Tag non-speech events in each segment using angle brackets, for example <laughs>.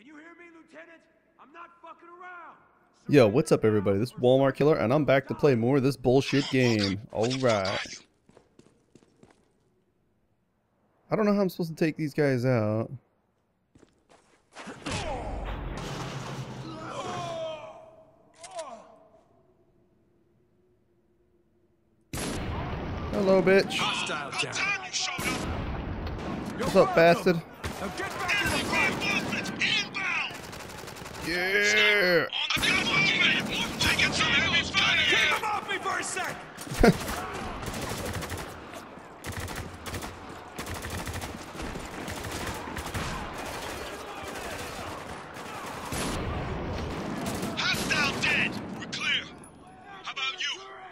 Can you hear me, Lieutenant? I'm not fucking around. Yo, what's up everybody? This is Walmart Killer and I'm back to play more of this bullshit game. Alright. I don't know how I'm supposed to take these guys out. Hello, bitch. What's up, bastard? You?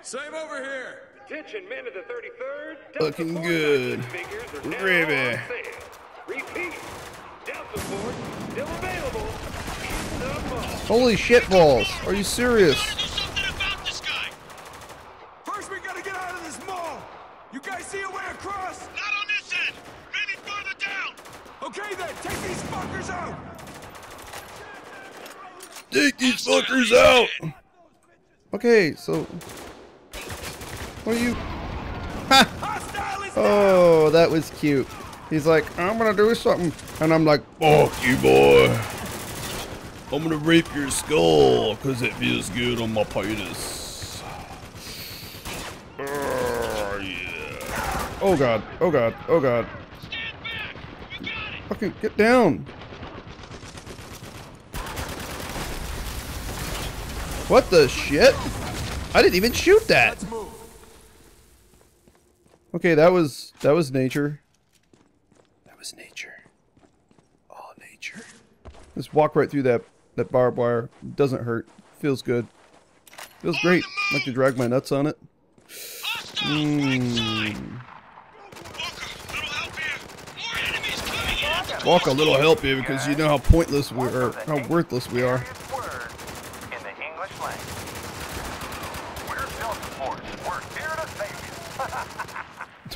Same over here. Attention men of the 33rd. Looking good. Force action Figures are now Gravy. on sale. Repeat. Delta Force still available in the mall. Holy shit balls. Are you serious? Do something about this guy. First, we gotta get out of this mall. You guys see a way across? Not on this end. Maybe further down. Okay then, take these fuckers out. Take these fuckers out! Okay, so... What are you... Ha! Oh, that was cute. He's like, I'm gonna do something. And I'm like, fuck you, boy. I'm gonna rape your skull, because it feels good on my penis. Oh, yeah. Oh, God. Oh, God. Oh, God. Stand back. We got it. Fucking get down. What the shit? I didn't even shoot that. Okay, that was that was nature. That was nature. All nature. Just walk right through that that barbed wire. Doesn't hurt. Feels good. Feels great. like to drag my nuts on it. Mm. Walk a little help you because you know how pointless we are, how worthless we are. <laughs>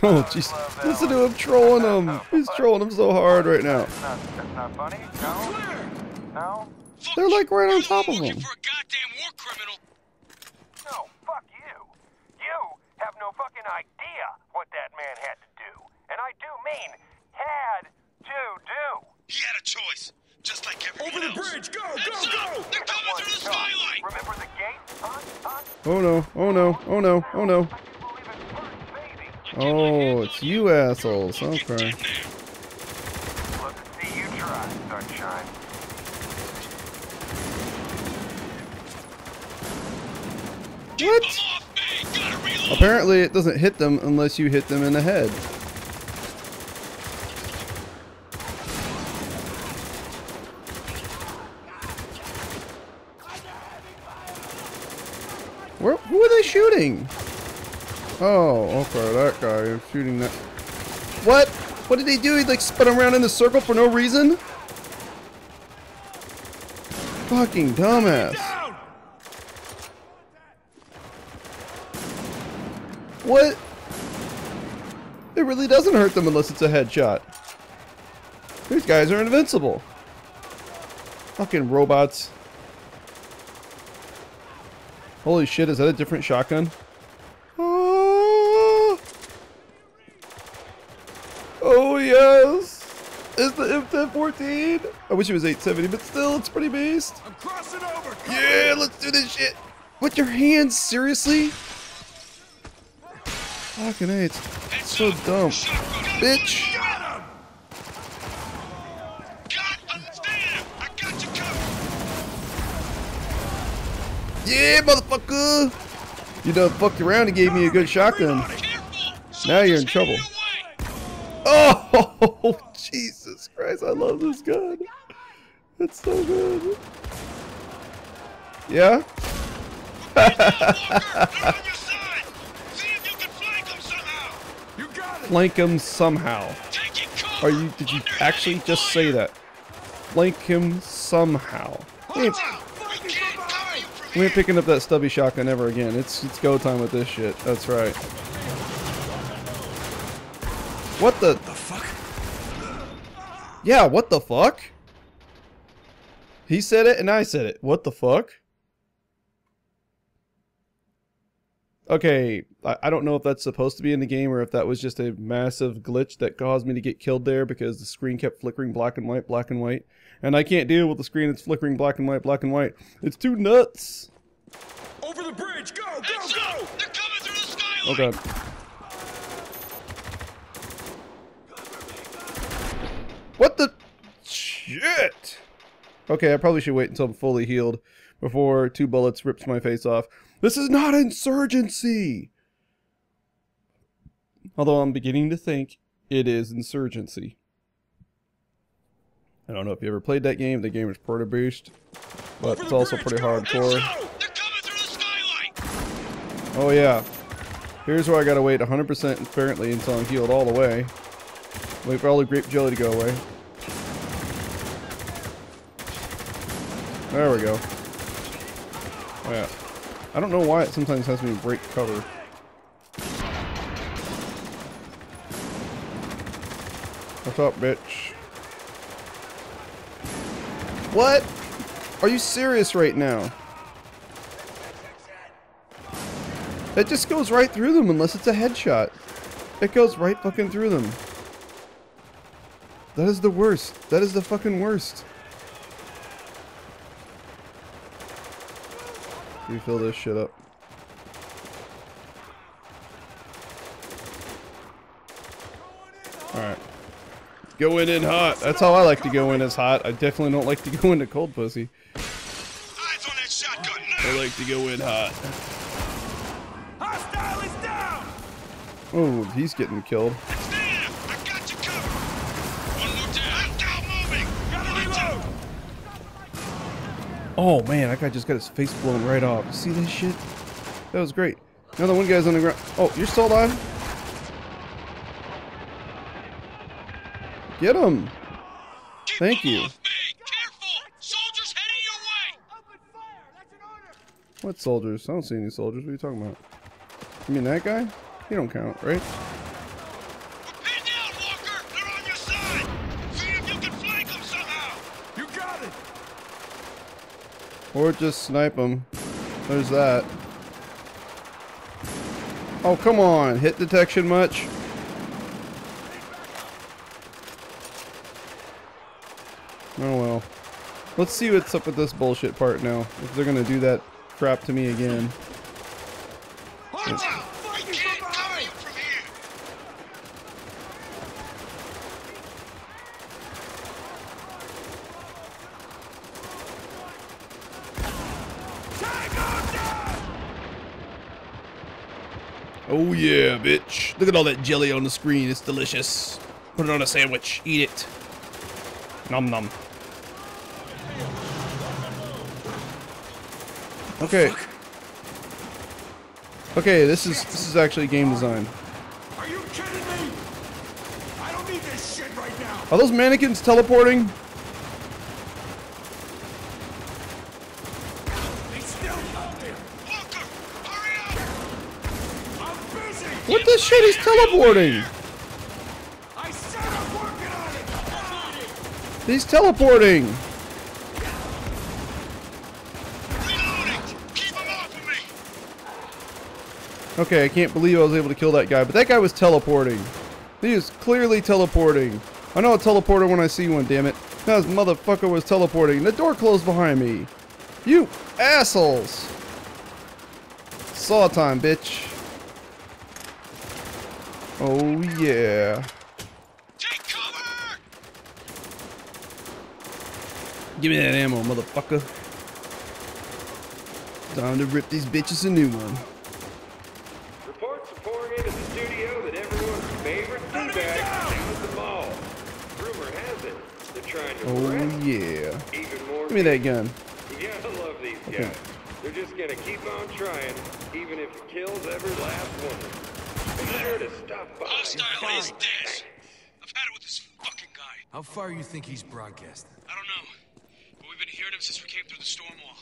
Oh, jeez. Listen to him trolling him. He's trolling him so hard right now. That's not funny. No? No? Fuck They're like right on top of Working him. for a goddamn war criminal. No, fuck you. You have no fucking idea what that man had to do. And I do mean had to do. He had a choice, just like everyone Over the else. bridge. Go, go, Heads go. They're coming through the skylight. Remember the gate? Huh? Huh? Oh no, oh no, oh no, oh no. I can believe it first, baby. Oh, it's you assholes. Okay. in there. Love to see you try, sunshine. What? Apparently it doesn't hit them unless you hit them in the head. Where, who are they shooting? Oh, okay, that guy is shooting that. What? What did he do? He like spun around in the circle for no reason? Fucking dumbass. What? It really doesn't hurt them unless it's a headshot. These guys are invincible. Fucking robots. Holy shit, is that a different shotgun? Oh, oh yes! It's the M1014! I wish it was 870, but still, it's pretty based. I'm crossing over. Yeah, let's do this shit. With your hands, seriously? Fucking A, it's so dumb. Bitch. Yeah, motherfucker! You done fucked around and gave me a good shotgun. Now you're in trouble. Oh, <laughs> Jesus Christ, I love this gun. It's so good. Yeah? <laughs> Flank him somehow. Are you, did you actually just say that? Flank him somehow. We ain't, We can't cover you from we ain't picking up that stubby shotgun ever again. It's, it's go time with this shit. That's right. What the? The fuck? Yeah, what the fuck? He said it and I said it. What the fuck? Okay, I, I don't know if that's supposed to be in the game or if that was just a massive glitch that caused me to get killed there because the screen kept flickering black and white, black and white. And I can't deal with the screen that's flickering black and white, black and white. It's too nuts. Over the bridge! Go, go, Heads go! up! They're coming through the skyline! Oh god. What the shit? Okay, I probably should wait until I'm fully healed before two bullets rips my face off. This is not insurgency. Although I'm beginning to think it is insurgency. I don't know if you ever played that game. The game is pretty beast, but it's also pretty hardcore. Oh yeah. Here's where I gotta wait 100% apparently until I'm healed all the way. Wait for all the grape jelly to go away. There we go. Oh, yeah. I don't know why it sometimes has me break cover. What's up, bitch? What? Are you serious right now? That just goes right through them unless it's a headshot. It goes right fucking through them. That is the worst. That is the fucking worst. Refill this shit up. Alright. Go in in hot. That's how I like to go in as hot. I definitely don't like to go into cold pussy. Eyes on that shotgun now! I like to go in hot. Hostile is down! Oh, he's getting killed. Oh man, that guy just got his face blown right off. See this shit? That was great. Another one guy's on the ground. Oh, you're still alive? Get him! Keep Thank you. off me! Careful! Soldiers heading your way! What soldiers? I don't see any soldiers. What are you talking about? You mean that guy? He don't count, right? Or just snipe them. There's that. Oh, come on. Hit detection much? Oh well. Let's see what's up with this bullshit part now. If they're gonna do that crap to me again out! Fight We you can't from cover behind! you from here! Tango down! Oh yeah, bitch. Look at all that jelly on the screen. It's delicious. Put it on a sandwich. Eat it. Nom nom. Okay. Okay, this is this is actually game design. Are you kidding me? I don't need this shit right now! Are those mannequins teleporting? They still out there! Walker! Hurry up! I'm What the shit, he's teleporting? He's teleporting. Okay, I can't believe I was able to kill that guy, but that guy was teleporting. He is clearly teleporting. I know a teleporter when I see one, damn it. That motherfucker was teleporting. The door closed behind me. You assholes. Saw time, bitch. Oh, yeah. Take cover! Give me that ammo, motherfucker. Time to rip these bitches a new one. Reports are pouring into the studio that everyone's favorite Enemy teabag down! is at the mall. Rumor has it they're trying to Oh, yeah. even more. Give me that gun. You gotta love these Okay. guys. They're just gonna keep on trying, even if it kills every last one. Hostile is dead. I've had it with this fucking guy. How far you think he's broadcast? I don't know. But we've been hearing him since we came through the storm wall.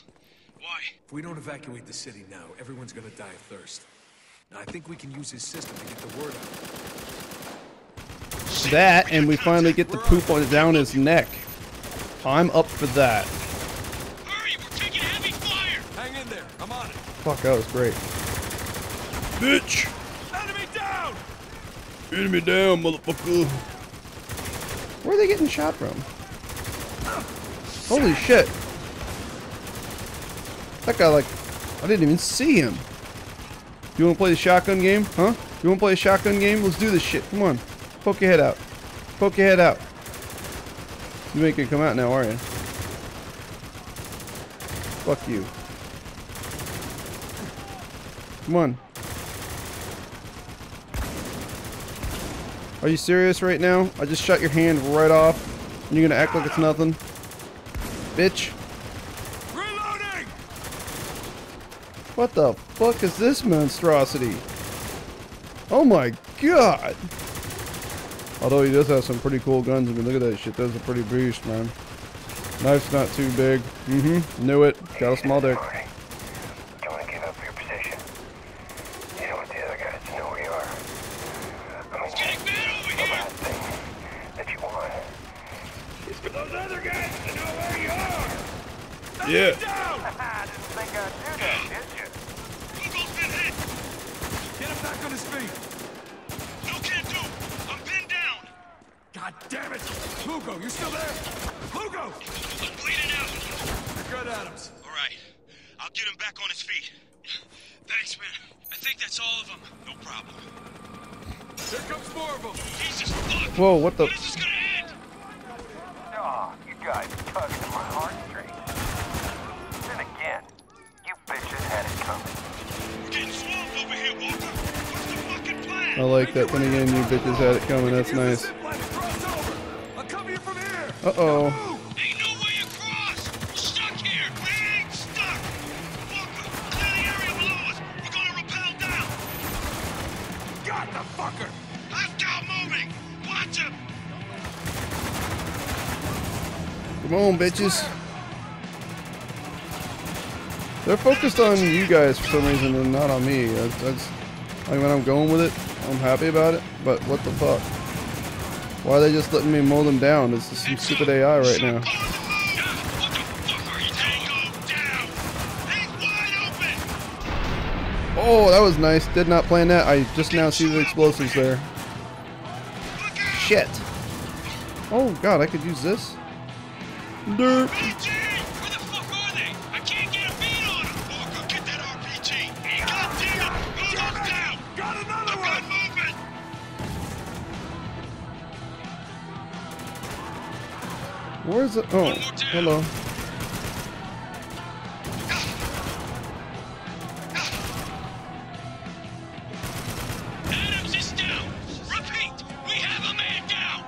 Why? If we don't evacuate the city now, everyone's gonna die of thirst. Now, I think we can use his system to get the word out. That, and we finally get the poop on down his neck. I'm up for that. Hurry, we're taking heavy fire! Hang in there, I'm on it. Fuck, that was great. Bitch! Down! Enemy down, motherfucker. Where are they getting shot from? Holy shit. That guy, like, I didn't even see him. You want to play the shotgun game? Huh? You want to play a shotgun game? Let's do this shit. Come on. Poke your head out. Poke your head out. You ain't gonna come out now, are you? Fuck you. Come on. Are you serious right now? I just shut your hand right off. And you're gonna act like it's nothing? Bitch. Reloading! What the fuck is this monstrosity? Oh my god! Although he does have some pretty cool guns. I mean, look at that shit. That's a pretty beast, man. Knife's not too big. Mm-hmm. Knew it. Got a small dick. Marty, don't want to give up your position. You don't want the other guys to know where you are. I mean, Getting bad over the here! last thing that you want is for those other guys to know where you are. Yeah. Down! I didn't think I'd do that, did you? Lugo's been hit! Get him back on his feet! No can do! I'm pinned down! God damn it! Lugo, you still there? Lugo! I'm bleeding out! You're good, Adams. All right. I'll get him back on his feet. Thanks, man. I think that's all of them. No problem. Here comes more of them. Jesus, fuck! Whoa, what the? When is this gonna end? Oh, you guys tugged at my heartstrings. Then again, you bitches had it coming. We're getting swamped over here, Walker. What's the fucking plan? I like that. Then again, you bitches had it coming. That's Use the nice. zip line Come on, bitches. They're focused on you guys for some reason and not on me. That's, that's like I'm going with it, I'm happy about it. But what the fuck? Why are they just letting me mow them down? Is some stupid AI right now. Oh, that was nice. Did not plan that. I just now see the explosives there. Shit. Oh god, I could use this. Dirt. RPG! Where the fuck are they? I can't get a beat on them! Walker, get that RPG! God damn it! Go those down! Got another I've one! got movement! Where's it? Oh, hello. Adams is down! Repeat! We have a man down!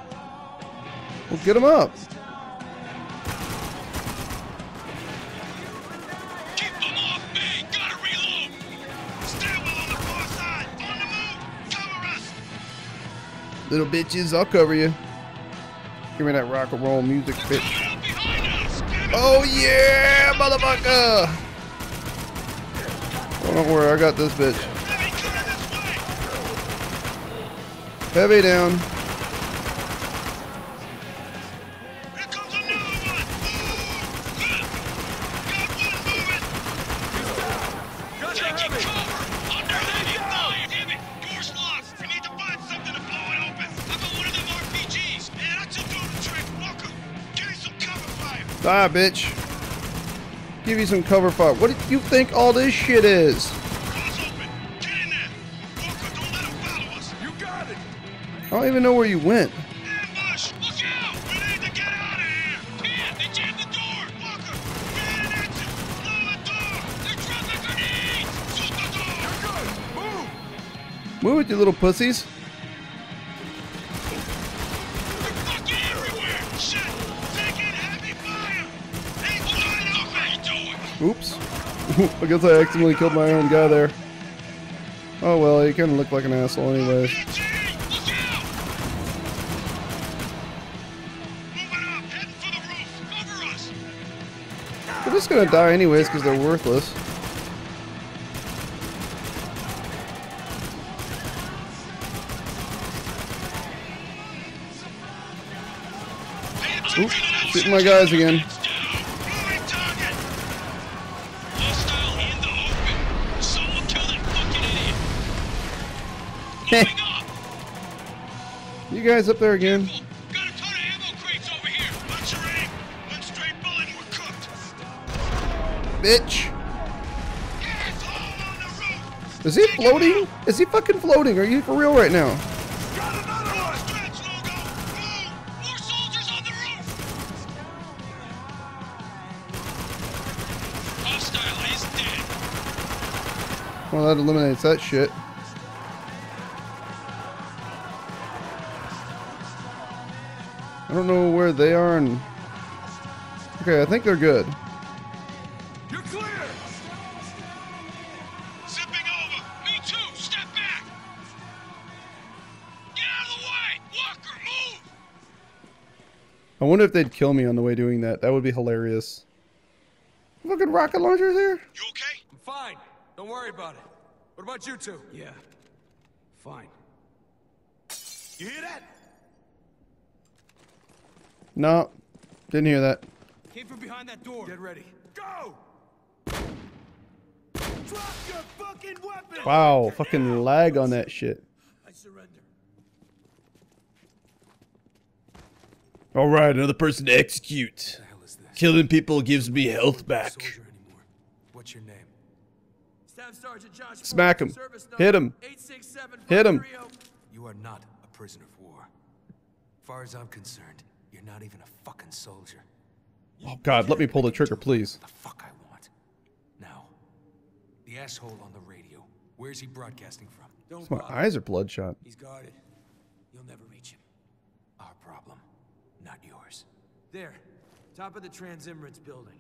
Well, get him up. Little bitches, I'll cover you. Give me that rock and roll music, bitch. Oh yeah, motherfucker! Don't worry, I got this bitch. Heavy down. Die, bitch. Give you some cover fire. What do you think all this shit is? Door's open! Get in there! Walker, don't let them follow us! You got it! I don't even know where you went. Ambush! Look out! We need Oops. <laughs> I guess I accidentally killed my own guy there. Oh well, he kind of looked like an asshole us! They're just gonna die anyways because they're worthless. Oops, shooting my guys again. You guys up there again? Careful! Got a ton of ammo crates over here! Watch your aim! One straight bullet and we're cooked! Bitch! Gas all on the roof! Is he floating? Is he fucking floating? Are you for real right now? Got another one! Stretch, Lugo! Move! More soldiers on the roof! Hostile is dead! Well, that eliminates that shit. I don't know where they are and... Okay, I think they're good. You're clear! Zipping over! Me too! Step back! Get out of the way! Walker, move! I wonder if they'd kill me on the way doing that. That would be hilarious. Fucking rocket launchers here? You okay? I'm fine. Don't worry about it. What about you two? Yeah. Fine. You hear that? No, didn't hear that. Came from behind that door. Get ready. Go! Drop your fucking weapon! Wow, fucking lag on that shit. I surrender. All right, another person to execute. What the hell is this? Killing people gives me health back. What's your name? Staff Sergeant Josh Smack him. service Hit him. Hit him. Oh. You are not a prisoner of war. Far as I'm concerned, you're not even a fucking soldier. Oh god, let me pull the trigger, please. The fuck I want. Now, the asshole on the radio. Where's he broadcasting from? Don't My bother. eyes are bloodshot. He's guarded. You'll never reach him. Our problem, not yours. There, top of the Transimrits building.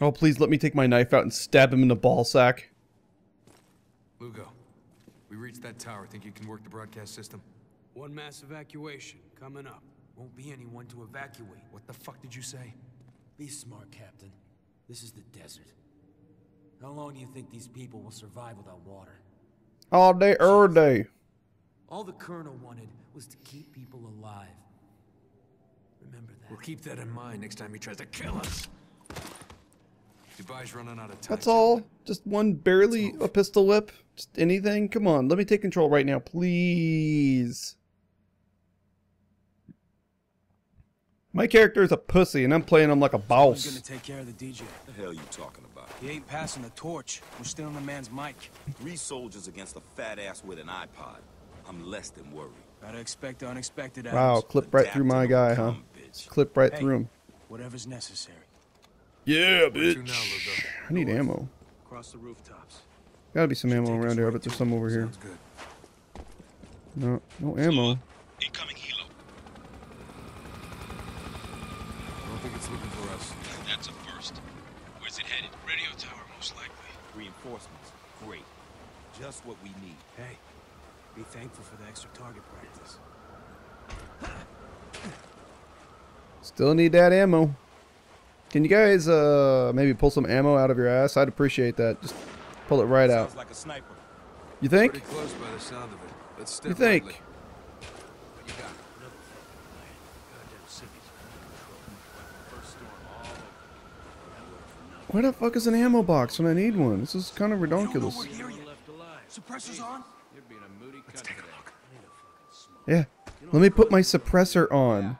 Oh, please let me take my knife out and stab him in the ball sack. Lugo, we reached that tower. Think you can work the broadcast system? One mass evacuation coming up. Won't be anyone to evacuate. What the fuck did you say? Be smart, Captain. This is the desert. How long do you think these people will survive without water? All day, every day. All the Colonel wanted was to keep people alive. Remember that. We'll keep that in mind next time he tries to kill us. Dubai's running out of time. That's all. Just one barely a pistol whip. Just anything. Come on, let me take control right now, please. My character is a pussy, and I'm playing him like a boss. Who's gonna take care of the DJ? The hell you talking about? He ain't passing the torch. We're stealing the man's mic. Three soldiers against a fat ass with an iPod. I'm less than worried. Gotta expect the unexpected. Wow, clip right through my guy, huh? Bitch. Clip right Hey. through him. Whatever's necessary. Yeah, Where to now, I need ammo. Across the rooftops. Gotta be some ammo around here. I bet there's some over here. Good. No, no ammo. Incoming helo. I don't think it's looking for us. That's a first. Where's it headed? Radio tower, most likely. Reinforcements. Great. Just what we need. Hey, be thankful for the extra target practice. Still need that ammo. Can you guys uh maybe pull some ammo out of your ass? I'd appreciate that. Just pull it right out. Sounds like a sniper. You think? Pretty close by the sound of it. Let's step You think? lightly. What you got? Where the fuck is an ammo box when I need one? This is kind of ridiculous. Suppressor's on? Yeah. Let me put my suppressor on.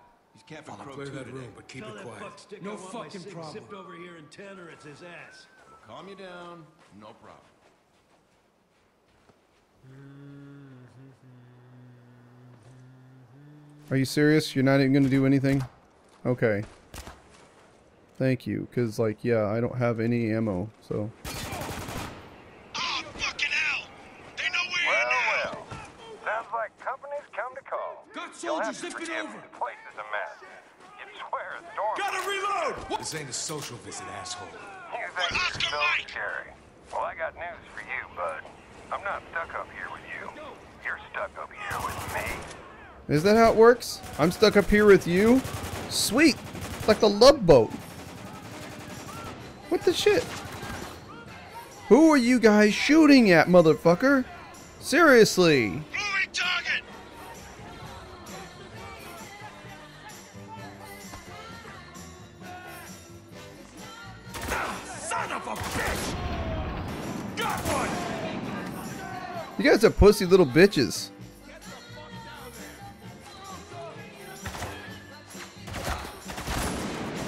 Clear that room, but keep it quiet. No fucking problem. over here and Tanner it's his ass. Calm you down. No problem. Are you serious? You're not even gonna do anything? Okay. Thank you, cause like yeah, I don't have any ammo, so. Oh, fucking hell! They know where Well, you're now! Sounds like company's come to call. Got soldiers zipping over. me, The place is a mess. You'd swear a storm. Gotta reload! This ain't a social visit, asshole. You think Oscar you're so Mike. scary. Well, I got news for you, bud. I'm not stuck up here with you. You're stuck up here with me. Is that how it works? I'm stuck up here with you? Sweet! Like the love boat. What the shit? Who are you guys shooting at, motherfucker? Seriously! Moving target! Son of a bitch! Got one! You guys are pussy little bitches.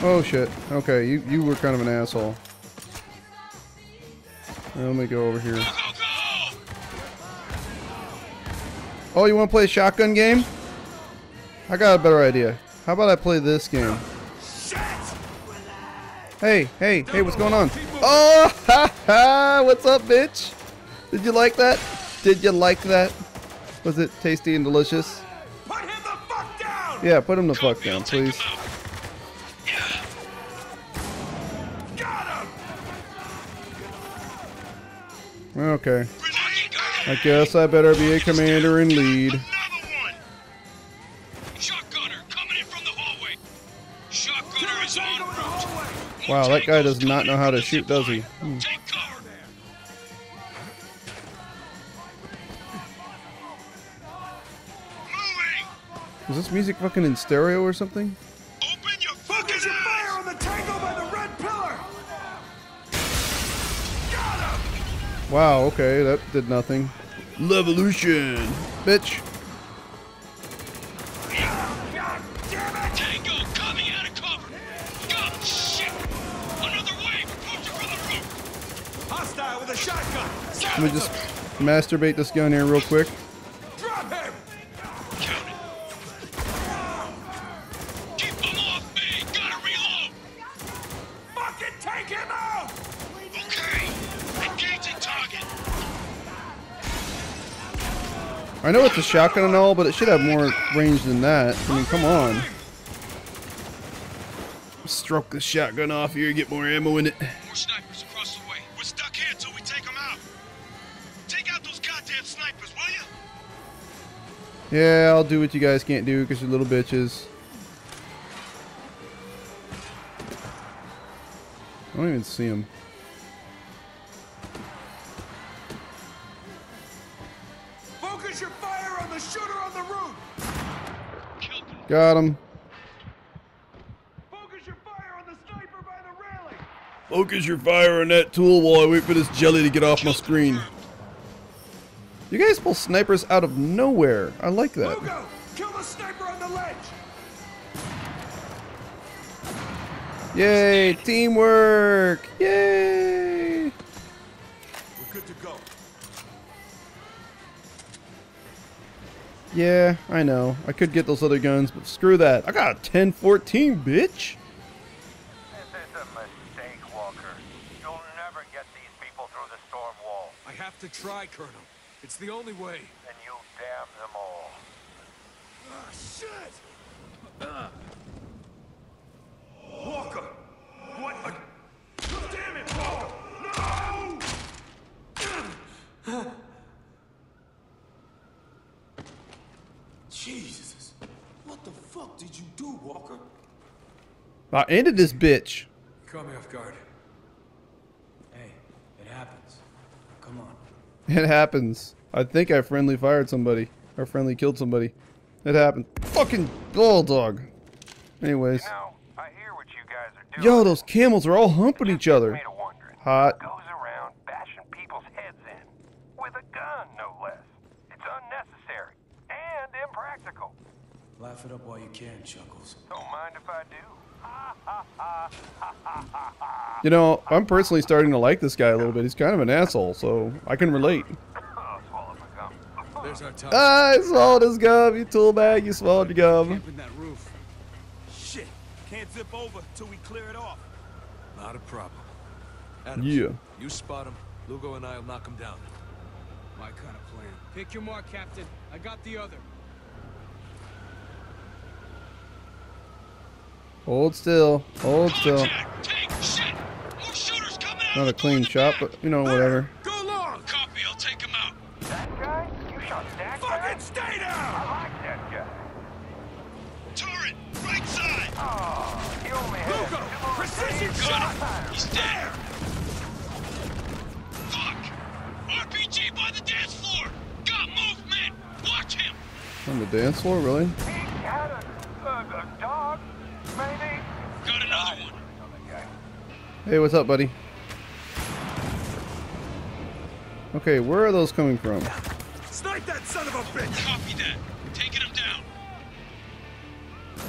Oh shit. Okay, you, you were kind of an asshole. Let me go over here. Oh, you want to play a shotgun game? I got a better idea. How about I play this game? Hey, hey, hey, what's going on? Oh, <laughs> ha ha! What's up, bitch? Did you like that? Did you like that? Was it tasty and delicious? Put him the fuck down! Yeah, put him the fuck down, please. Okay. I guess I better be a commander and lead. Wow, that guy does not know how to shoot, does he? Hmm. Is this music fucking in stereo or something? Wow, okay, that did nothing. Levolution! Bitch! God damn it! Tango coming out of cover. God shit. Another wave approaching from the roof. Hostile with a shotgun! Let me just masturbate this gun here real quick. I know it's a shotgun and all, but it should have more range than that. I mean, come on. Stroke the shotgun off here, get more ammo in it. More snipers across the way. We're stuck here till we take them out. Take out those goddamn snipers, will you? Yeah, I'll do what you guys can't do because you're little bitches. I don't even see him. Got him. Focus your fire on the sniper by the railing! Focus your fire on that tool while I wait for this jelly to get off my screen. You guys pull snipers out of nowhere. I like that. Lugo! Kill the sniper on the ledge! Yay, teamwork! Yay! Yeah, I know. I could get those other guns, but screw that. I got a 1014, bitch. This is a mistake, Walker. You'll never get these people through the storm wall. I have to try, Colonel. It's the only way. And you damn them all. Ah, shit! Walker! What? a- Damn it, Walker! No! Jesus. What the fuck did you do, Walker? I ended this bitch. Caught me off guard. Hey, it happens. Come on. It happens. I think I friendly fired somebody. Or friendly killed somebody. It happened. Fucking bulldog. Anyways. Now, I hear what you guys are doing. Yo, those camels are all humping each other. Me to. Hot. Goes around bashing people's heads in. With a gun, no less. It's unnecessary. And impractical. Laugh it up while you can, Chuckles. Don't mind if I do. Ha ha ha ha ha ha ha. You know, I'm personally starting to like this guy a little bit. He's kind of an asshole, so I can relate. Swallow my gum. There's our top. Ah, I swallowed his gum, you tool bag, you swallowed your gum. That roof. Shit. Can't zip over till we clear it off. Not a problem. Adams, Yeah. You spot him. Lugo and I'll knock him down. My kind of plan. Pick your mark, Captain. I got the other. Hold still, hold still. Contact. Take shit. More shooters coming out. Not a clean door shot, but you know, whatever. Go long! Copy. I'll take him out. That guy? You shot that guy? Fucking stay down! I like that guy. Turret. Right side. Oh, he only had Lugo! Precision days. shot! He's dead. Fuck. RPG by the dance floor. Got movement. Watch him. On the dance floor, really? He had a, a, a dog, maybe? Got another one. Hey, what's up, buddy? Okay, where are those coming from? Snipe that son of a bitch! Copy that. Taking him down.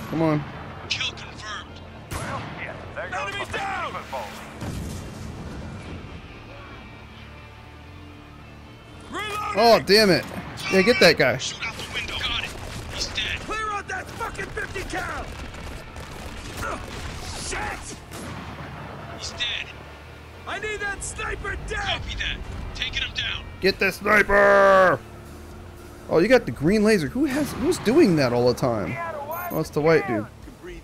Come on. Kill confirmed. Well, yeah, there goes Enemy down! football. Reloading! Oh, damn it. Yeah, get that guy. Shoot out the window. Got it. He's dead. Clear out that fucking 50 cal! Ugh, shit! He's dead. I need that sniper dead! Copy that. Taking him down. Get the sniper! Oh, you got the green laser. Who has? Who's doing that all the time? Oh, it's the white dude. Won't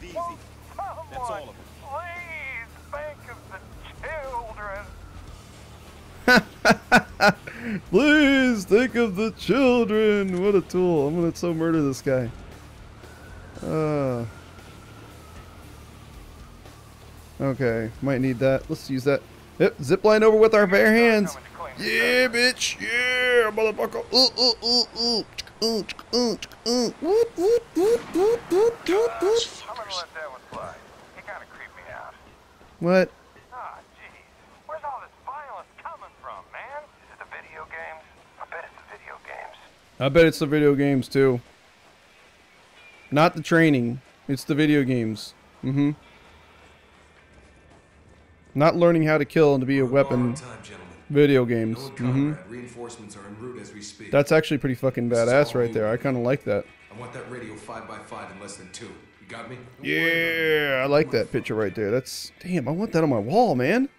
someone please think of the children? <laughs> Please think of the children. What a tool. I'm gonna so murder this guy. Uh. Okay, might need that. Let's use that. Yep, zip line over with our bare hands. Yeah, bitch. Yeah, motherfucker. Ooh, ooh, ooh, ooh. Ooh, ooh, ooh. Woot, woot, woot, woot, woot, woot, woot. I'm gonna let that one slide. It kinda creeped me out. What? Ah, jeez. Where's all this violence coming from, man? Is it the video games? I bet it's the video games. I bet it's the video games too. Not the training. It's the video games. Mm-hmm. Not learning how to kill and to be a weapon. time. Video games. Noah. Mm-hmm. Reinforcements are en route as we speak. That's actually pretty fucking badass right there. I kind of like that. I want that radio 5x5 in less than two. You got me? Yeah, I like that picture right there. That's damn. I want that on my wall, man.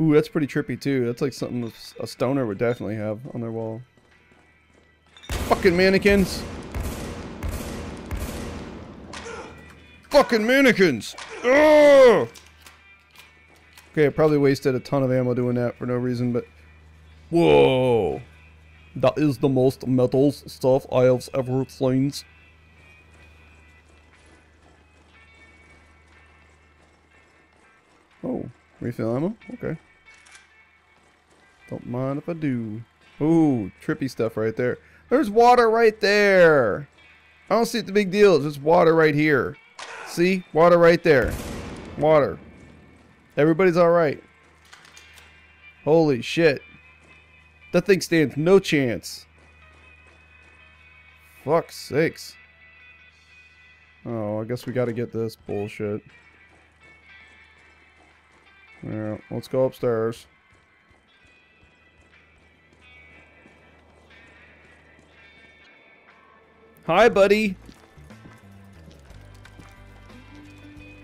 Ooh, that's pretty trippy too. That's like something a stoner would definitely have on their wall. Fucking mannequins. Fucking mannequins. Ugh! Okay, I probably wasted a ton of ammo doing that for no reason, but whoa, that is the most metals stuff I have ever seen. Oh, refill ammo? Okay. Don't mind if I do. Ooh, trippy stuff right there. There's water right there. I don't see the big deal. It's just water right here. See? Water right there. Water. Everybody's alright. Holy shit. That thing stands no chance. Fuck's sakes. Oh, I guess we gotta get this bullshit. Yeah, let's go upstairs. Hi, buddy.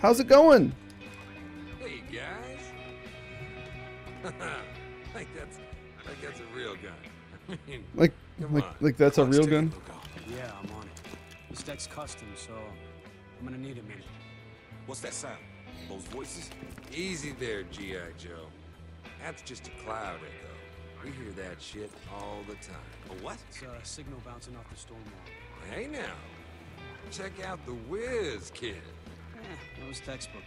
How's it going? Like that's a real gun. <laughs> I mean, Like, like, on. like that's a Let's real gun? look. Yeah, I'm on it. This deck's custom, so I'm gonna need a minute. What's that sound? Those voices? Easy there, G.I. Joe. That's just a cloud echo. We hear that shit all the time. A what? It's a signal bouncing off the storm wall. Hey now, check out the Whiz Kid. Eh, that was textbook.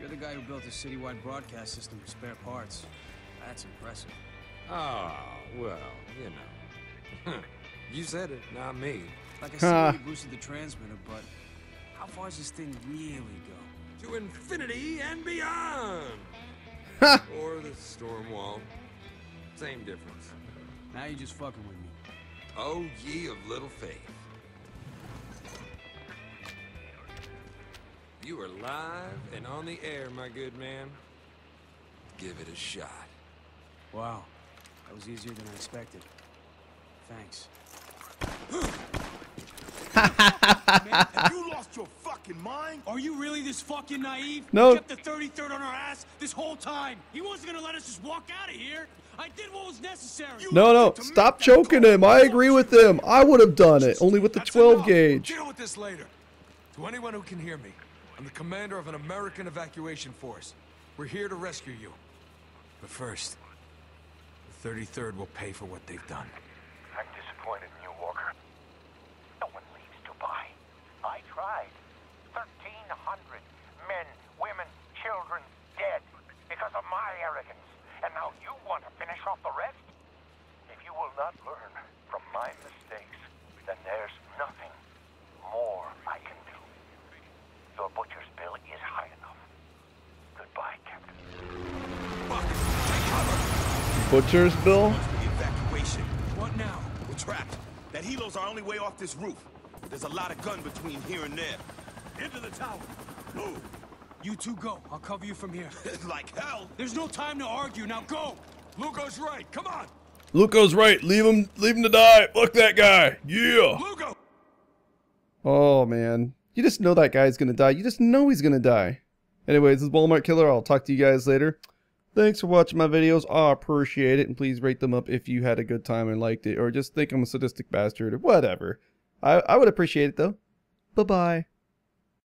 You're the guy who built a citywide broadcast system for spare parts. That's impressive. Oh, well, you know. <laughs> you said it, not me. Like I said, we <laughs> boosted the transmitter, but how far does this thing really go? To infinity and beyond. <laughs> Or the storm wall. Same difference. Now you're just fucking with me. Oh, ye of little faith. You are live and on the air, my good man. Give it a shot. Wow, that was easier than I expected. Thanks. Have you lost your fucking mind? Are you really this fucking naive? No. We kept the 33rd on our ass this whole time. He wasn't gonna let us just walk out of here. I did what was necessary. No, no, stop choking him. I agree with him. I would have done it, only with the That's 12 enough. gauge. Deal with this later. To anyone who can hear me, I'm the commander of an American evacuation force. We're here to rescue you. But first, the 33rd will pay for what they've done. I'm disappointed in you, Walker. No one leaves Dubai. I tried. 1,300 men, women, children dead because of my arrogance. And now you want to finish off the rest? If you will not learn from my mistakes, then there's nothing more I can do. Your butcher's bill is high enough. Goodbye, Captain. Butcher's bill? Evacuation. What now? We'll track That helo's our only way off this roof. There's a lot of gun between here and there. Into the tower. Move. You two go. I'll cover you from here. <laughs> like hell. There's no time to argue. Now go! Lugo's right. Come on. Lugo's right. Leave him. Leave him to die. Fuck that guy. Yeah. Lugo! Oh man, you just know that guy's gonna die. You just know he's gonna die. Anyways, this is Walmart Killer. I'll talk to you guys later. Thanks for watching my videos. I appreciate it, and please rate them up if you had a good time and liked it, or just think I'm a sadistic bastard or whatever. I I would appreciate it though. Bye bye.